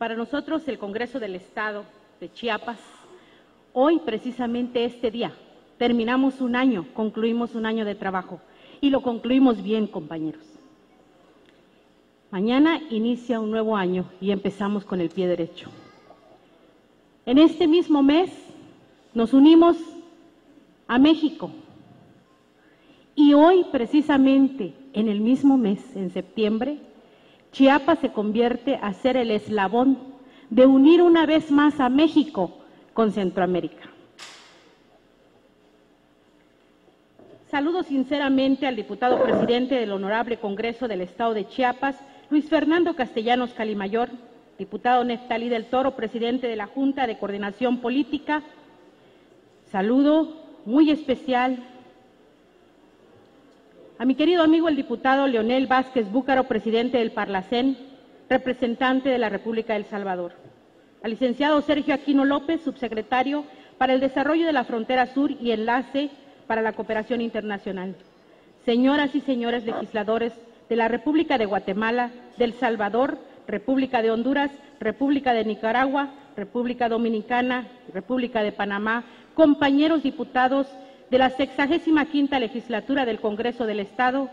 Para nosotros el Congreso del Estado de Chiapas, hoy precisamente este día, terminamos un año, concluimos un año de trabajo y lo concluimos bien, compañeros. Mañana inicia un nuevo año y empezamos con el pie derecho. En este mismo mes nos unimos a México y hoy precisamente en el mismo mes, en septiembre, Chiapas se convierte a ser el eslabón de unir una vez más a México con Centroamérica. Saludo sinceramente al diputado presidente del Honorable Congreso del Estado de Chiapas, Luis Fernando Castellanos Calimayor, diputado Neftalí del Toro, presidente de la Junta de Coordinación Política. Saludo muy especial a mi querido amigo el diputado Leonel Vázquez Búcaro, presidente del Parlacén, representante de la República del Salvador. Al licenciado Sergio Aquino López, subsecretario para el Desarrollo de la Frontera Sur y enlace para la cooperación internacional. Señoras y señores legisladores de la República de Guatemala, del Salvador, República de Honduras, República de Nicaragua, República Dominicana, República de Panamá, compañeros diputados de la sexagésima quinta legislatura del Congreso del Estado,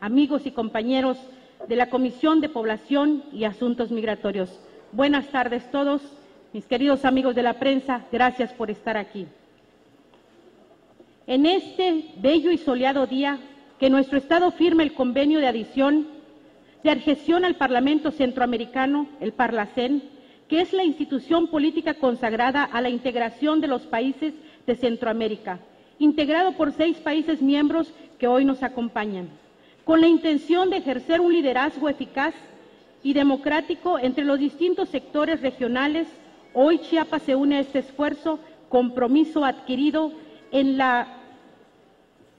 amigos y compañeros de la Comisión de Población y Asuntos Migratorios. Buenas tardes todos, mis queridos amigos de la prensa, gracias por estar aquí. En este bello y soleado día que nuestro Estado firme el convenio de adición de adhesión al Parlamento Centroamericano, el Parlacén, que es la institución política consagrada a la integración de los países de Centroamérica integrado por seis países miembros que hoy nos acompañan, con la intención de ejercer un liderazgo eficaz y democrático entre los distintos sectores regionales. Hoy Chiapas se une a este esfuerzo, compromiso adquirido en la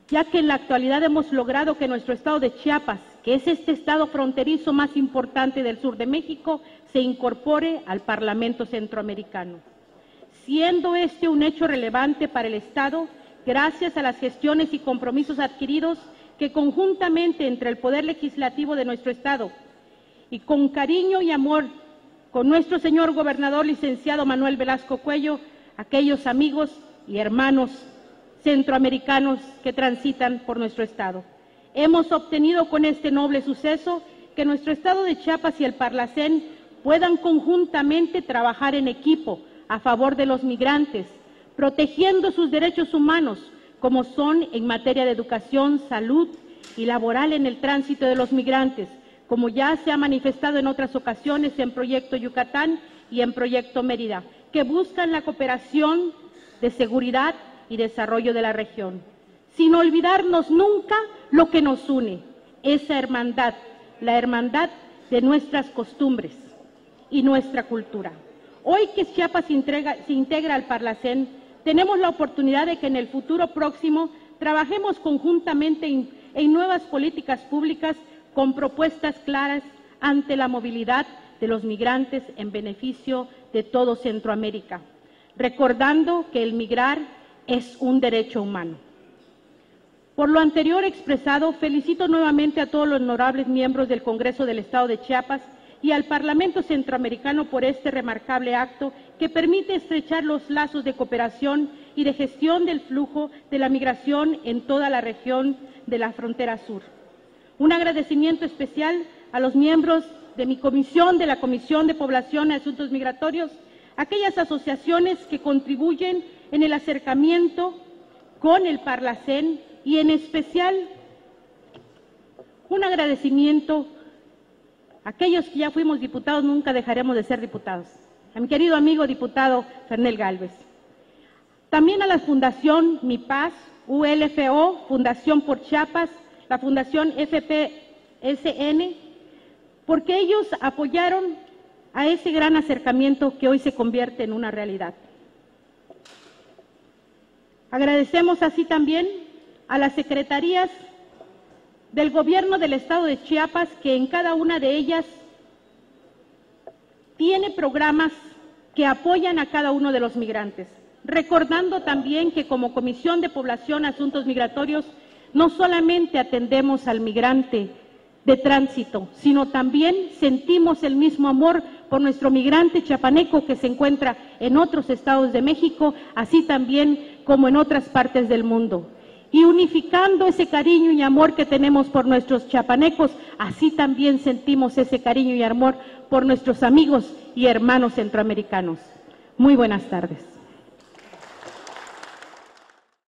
ya que en la actualidad hemos logrado que nuestro estado de Chiapas, que es este estado fronterizo más importante del sur de México, se incorpore al Parlamento Centroamericano. Siendo este un hecho relevante para el Estado, gracias a las gestiones y compromisos adquiridos que conjuntamente entre el Poder Legislativo de nuestro Estado y con cariño y amor con nuestro señor gobernador licenciado Manuel Velasco Cuello, aquellos amigos y hermanos centroamericanos que transitan por nuestro Estado. Hemos obtenido con este noble suceso que nuestro Estado de Chiapas y el Parlacén puedan conjuntamente trabajar en equipo a favor de los migrantes, protegiendo sus derechos humanos, como son en materia de educación, salud y laboral en el tránsito de los migrantes, como ya se ha manifestado en otras ocasiones en Proyecto Yucatán y en Proyecto Mérida, que buscan la cooperación de seguridad y desarrollo de la región, sin olvidarnos nunca lo que nos une, esa hermandad, la hermandad de nuestras costumbres y nuestra cultura. Hoy que Chiapas se, se integra al Parlacén, tenemos la oportunidad de que en el futuro próximo trabajemos conjuntamente en, nuevas políticas públicas con propuestas claras ante la movilidad de los migrantes en beneficio de todo Centroamérica, recordando que el migrar es un derecho humano. Por lo anterior expresado, felicito nuevamente a todos los honorables miembros del Congreso del Estado de Chiapas y al Parlamento Centroamericano por este remarcable acto que permite estrechar los lazos de cooperación y de gestión del flujo de la migración en toda la región de la frontera sur. Un agradecimiento especial a los miembros de mi comisión, de la Comisión de Población y Asuntos Migratorios, aquellas asociaciones que contribuyen en el acercamiento con el Parlacén y en especial un agradecimiento aquellos que ya fuimos diputados, nunca dejaremos de ser diputados a mi querido amigo diputado Fernel Galvez. También a la Fundación Mi Paz, ULFO, Fundación por Chiapas, la Fundación FPSN, porque ellos apoyaron a ese gran acercamiento que hoy se convierte en una realidad. Agradecemos así también a las secretarías del Gobierno del Estado de Chiapas, que en cada una de ellas tiene programas que apoyan a cada uno de los migrantes, recordando también que como Comisión de Población Asuntos Migratorios no solamente atendemos al migrante de tránsito, sino también sentimos el mismo amor por nuestro migrante chapaneco que se encuentra en otros estados de México, así también como en otras partes del mundo. Y unificando ese cariño y amor que tenemos por nuestros chapanecos, así también sentimos ese cariño y amor por nuestros amigos y hermanos centroamericanos. Muy buenas tardes.